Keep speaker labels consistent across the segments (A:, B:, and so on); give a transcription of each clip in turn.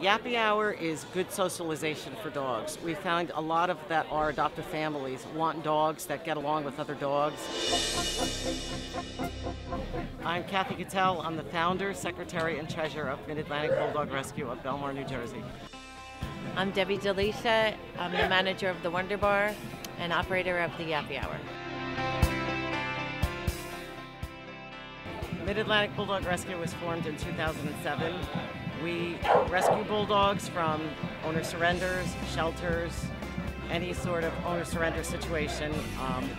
A: Yappy Hour is good socialization for dogs. We find a lot of that our adoptive families want dogs that get along with other dogs. I'm Cathy Kittell. I'm the founder, secretary, and treasurer of Mid-Atlantic Bulldog Rescue of Belmar, New Jersey.
B: I'm Debbie Delisa. I'm the manager of the Wonder Bar and operator of the Yappy Hour.
A: Mid-Atlantic Bulldog Rescue was formed in 2007. We rescue bulldogs from owner surrenders, shelters, any sort of owner surrender situation. Um,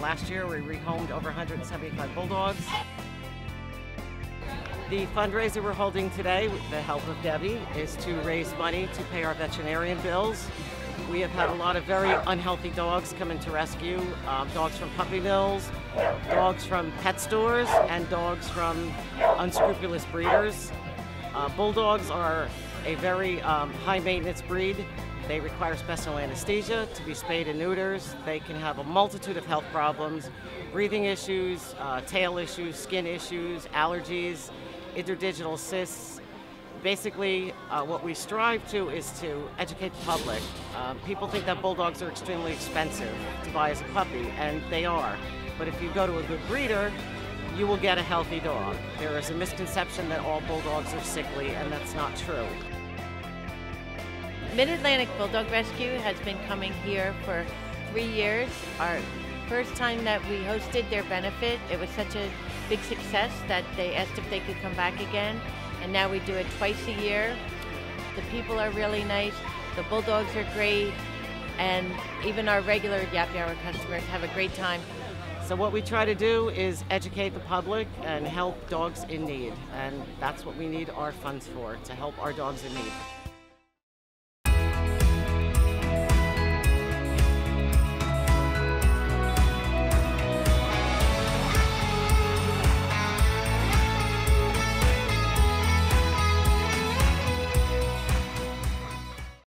A: last year we rehomed over 175 bulldogs. The fundraiser we're holding today, with the help of Debbie, is to raise money to pay our veterinarian bills. We have had a lot of very unhealthy dogs come into rescue, um, dogs from puppy mills, dogs from pet stores, and dogs from unscrupulous breeders. Uh, bulldogs are a very um, high maintenance breed. They require special anesthesia to be spayed and neuters. They can have a multitude of health problems, breathing issues, uh, tail issues, skin issues, allergies, interdigital cysts. Basically, uh, what we strive to is to educate the public. Uh, people think that bulldogs are extremely expensive to buy as a puppy, and they are. But if you go to a good breeder, you will get a healthy dog. There is a misconception that all bulldogs are sickly, and that's not true.
B: Mid-Atlantic Bulldog Rescue has been coming here for three years. Our first time that we hosted their benefit, it was such a big success that they asked if they could come back again. And now we do it twice a year. The people are really nice, the bulldogs are great, and even our regular Yappy Hour customers have a great time.
A: So what we try to do is educate the public and help dogs in need. And that's what we need our funds for, to help our dogs in need.